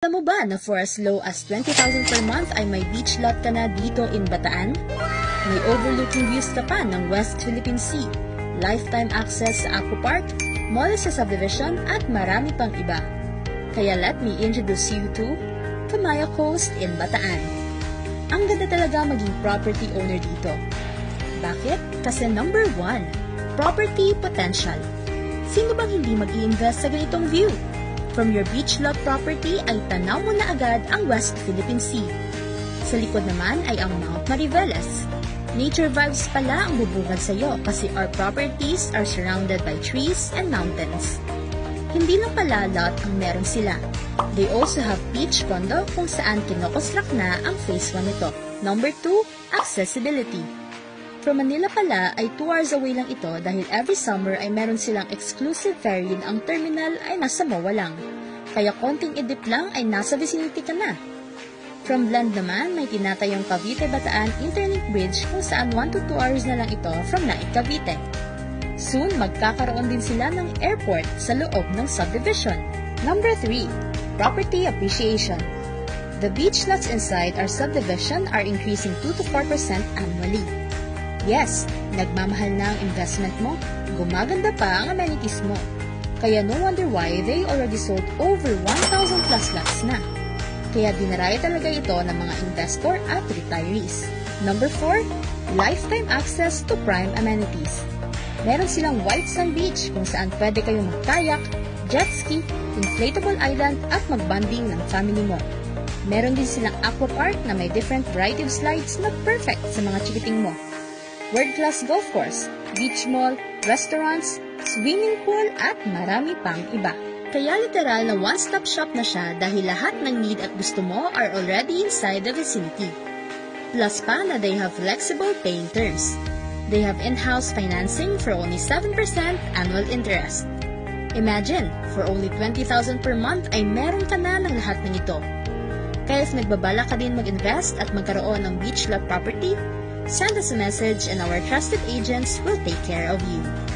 Alam mo ba na for as low as 20,000 per month ay may beach lot ka na dito in Bataan? May overlooking views ka pa ng West Philippine Sea, lifetime access sa Aqua Park, mall sa subdivision at marami pang iba. Kaya let me introduce you to Kamaya Coast in Bataan. Ang ganda talaga maging property owner dito. Bakit? Kasi number one, property potential. Sino bang hindi mag invest sa ganitong view? From your beach lot property ay tanaw mo na agad ang West Philippine Sea. Sa likod naman ay ang Mount Mariveles. Nature vibes pala ang bubungad sa iyo kasi our properties are surrounded by trees and mountains. Hindi lang pala lot ang meron sila. They also have beach condo kung saan kinokonstruct na ang phase 1 nito. Number 2, accessibility. From Manila pala ay 2 hours away lang ito dahil every summer ay meron silang exclusive ferry ang terminal ay nasa MOA lang. Kaya konting idip lang ay nasa vicinity ka na. From Bland naman, may tinatayong Cavite-Bataan Interlink Bridge kung saan 1 to 2 hours na lang ito from Naik Cavite. Soon, magkakaroon din sila ng airport sa loob ng subdivision. Number 3. Property Appreciation The beach lots inside our subdivision are increasing 2 to 4% annually. Yes, nagmamahal na ang investment mo, gumaganda pa ang amenities mo. Kaya no wonder why they already sold over 1,000 plus lots na. Kaya dinaraya talaga ito ng mga investor at retirees. Number 4, lifetime access to prime amenities. Meron silang White Sand Beach kung saan pwede kayong mag-kayak, jet ski, inflatable island at magbanding ng family mo. Meron din silang aqua park na may different variety of slides na perfect sa mga chikiting mo world-class golf course, beach mall, restaurants, swimming pool at marami pang iba. Kaya literal na one-stop shop na siya dahil lahat ng need at gusto mo are already inside the vicinity. Plus pa na they have flexible paying terms. They have in-house financing for only 7% annual interest. Imagine, for only 20,000 per month ay meron ka na ng lahat ng ito. Kaya if nagbabala ka din mag-invest at magkaroon ng beach lot property, send us a message and our trusted agents will take care of you.